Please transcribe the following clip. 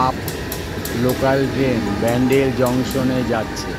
Up local train Bandel জংশনে যাচ্ছে।